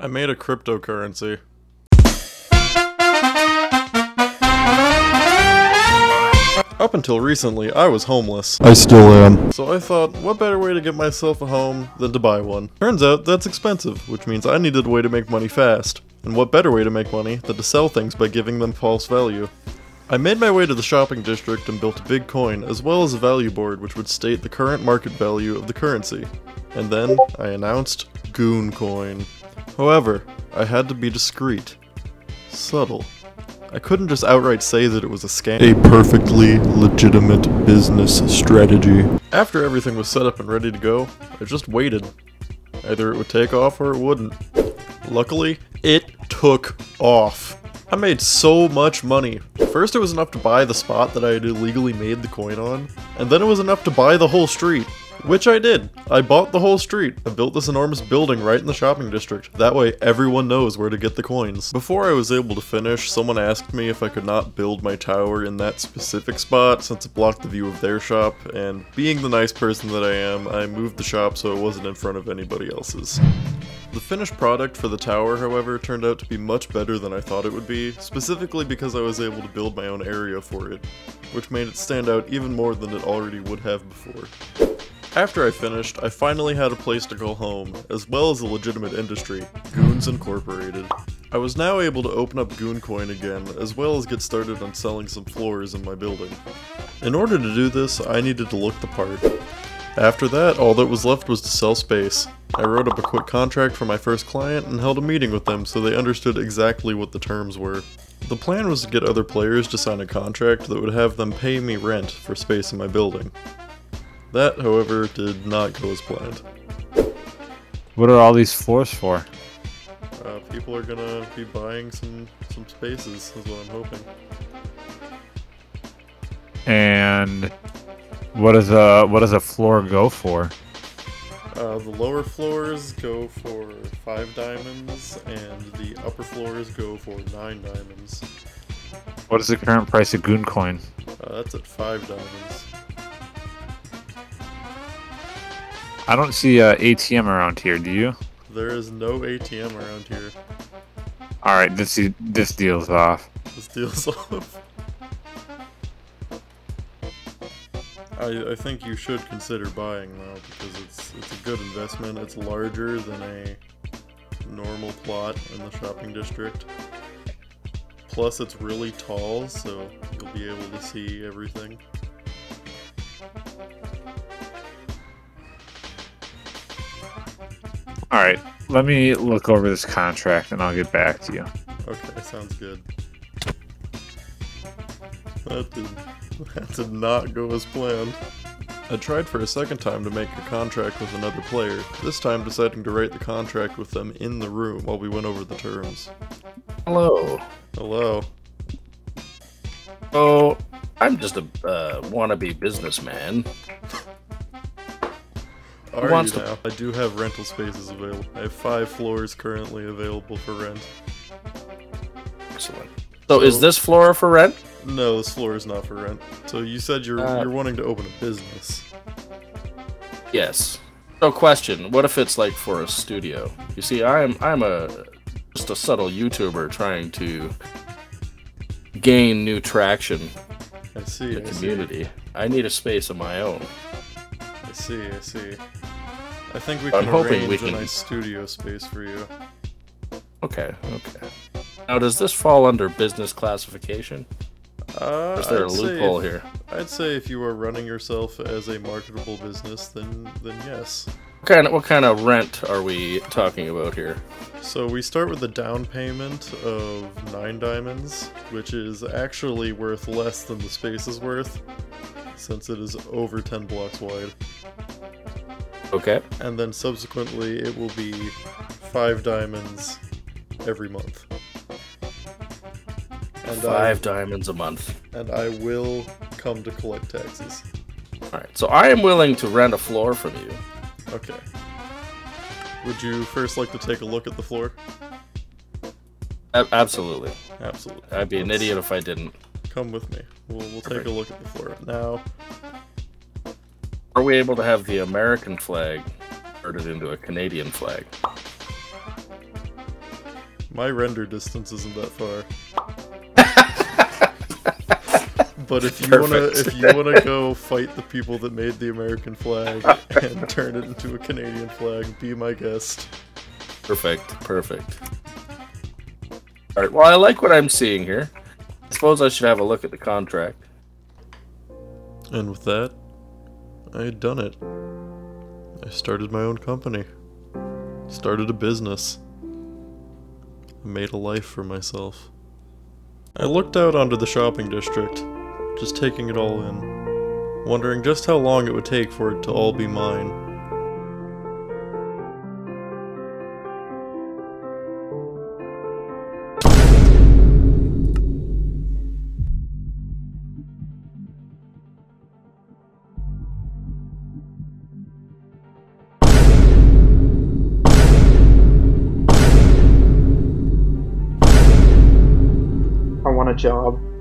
cryptocurrency. Up until recently, I was homeless. I still am. So I thought, what better way to get myself a home than to buy one? Turns out that's expensive, which means I needed a way to make money fast. And what better way to make money than to sell things by giving them false value? I made my way to the shopping district and built a big coin, as well as a value board which would state the current market value of the currency. And then I announced Goon Coin. However, I had to be discreet. Subtle. I couldn't just outright say that it was a scam. A perfectly legitimate business strategy. After everything was set up and ready to go, I just waited. Either it would take off or it wouldn't. Luckily, it took off. I made so much money. First it was enough to buy the spot that I had illegally made the coin on, and then it was enough to buy the whole street. Which I did. I bought the whole street. I built this enormous building right in the shopping district. That way everyone knows where to get the coins. Before I was able to finish, someone asked me if I could not build my tower in that specific spot since it blocked the view of their shop, and being the nice person that I am, I moved the shop so it wasn't in front of anybody else's. The finished product for the tower, however, turned out to be much better than I thought it would be, specifically because I was able to build my own area for it, which made it stand out even more than it already would have before. After I finished, I finally had a place to go home, as well as a legitimate industry, Goons Incorporated. I was now able to open up GoonCoin again, as well as get started on selling some floors in my building. In order to do this, I needed to look the part. After that, all that was left was to sell space. I wrote up a quick contract for my first client and held a meeting with them so they understood exactly what the terms were. The plan was to get other players to sign a contract that would have them pay me rent for space in my building. That, however, did not go as planned. What are all these floors for? Uh, people are gonna be buying some some spaces, is what I'm hoping. And what does a what does a floor go for? Uh, the lower floors go for five diamonds, and the upper floors go for nine diamonds. What is the current price of Goon Coin? Uh, that's at five diamonds. I don't see a ATM around here. Do you? There is no ATM around here. All right, this this deal's off. This deal's off. I, I think you should consider buying though because it's it's a good investment. It's larger than a normal plot in the shopping district. Plus, it's really tall, so you'll be able to see everything. All right, let me look over this contract and I'll get back to you. Okay, sounds good. That did, that did not go as planned. I tried for a second time to make a contract with another player, this time deciding to write the contract with them in the room while we went over the terms. Hello. Hello. Oh, I'm just a uh, wannabe businessman. Are you wants to- now? I do have rental spaces available. I have five floors currently available for rent. Excellent. So, is this floor for rent? No, this floor is not for rent. So you said you're Uh, you're wanting to open a business. Yes. So, question: What if it's like for a studio? You see, I'm I'm a just a subtle YouTuber trying to gain new traction I see. in the I see. community. I need a space of my own. I see. I see. I think we I'm can hoping arrange we a nice studio space for you. Okay. Okay. Now, does this fall under business classification? Uh, is there a I'd say loophole if- here? I'd say if you are running yourself as a marketable business, then then yes. What kind of what kind of rent are we talking about here? So we start with a down payment of nine diamonds, which is actually worth less than the space is worth, since it is over 10 blocks wide. Okay. And then subsequently it will be five diamonds every month. And Five diamonds a month. And I will come to collect taxes. All right. So I am willing to rent a floor from you. Okay. Would you first like to take a look at the floor? A- absolutely. Absolutely. I'd be an Let's- idiot if I didn't. Come with me. We'll, we'll take Perfect. a look at the floor. Now, Are we able to have the American flag converted into a Canadian flag? My render distance isn't that far. but if you wanna if you wanna go fight the people that made the American flag and turn it into a Canadian flag, be my guest. Perfect. Perfect. All right. Well, I like what I'm seeing here. I suppose I should have a look at the contract. And with that, I had done it. I started my own company. Started a business. I made a life for myself. I looked out onto the shopping district, just taking it all in, wondering just how long it would take for it to all be mine. Job.